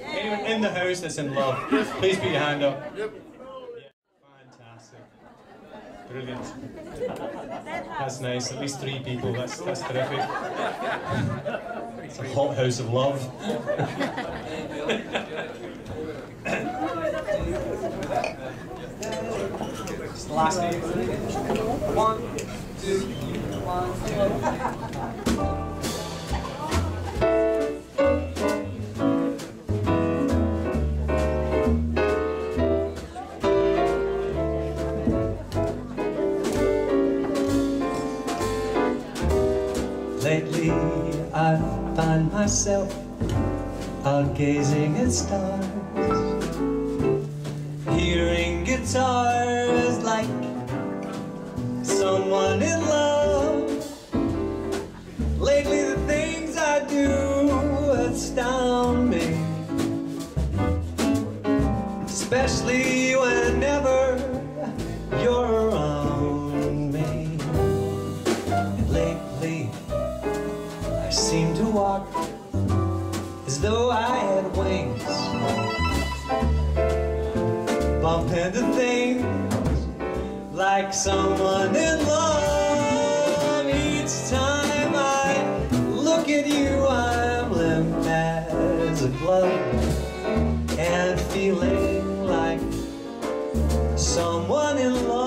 Anyone in the house that's in love, please put your hand up. Yeah, fantastic. Brilliant. That's nice. At least three people. That's that's terrific. It's a hot house of love. Just the last name. One, two, one. Lately I find myself out gazing at stars Hearing guitars like someone in love. Lately the things I do astound me Especially whenever you're around though I had wings. Bump into things like someone in love. Each time I look at you I'm limp as a glove And feeling like someone in love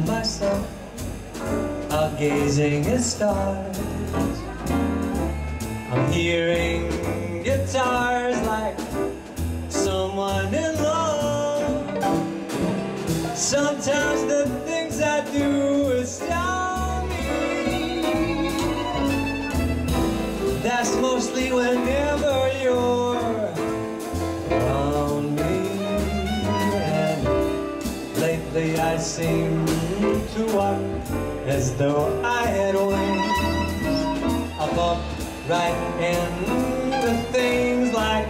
myself out gazing at stars. I'm hearing guitars like someone in love. Sometimes the things I do astound me. That's mostly whenever you're around me. And lately I seem to walk as though I had wings. I bumped right into things like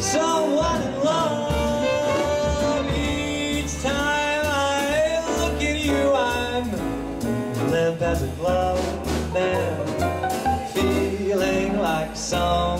someone in love. Each time I look at you, I'm limp as a glove now, feeling like some.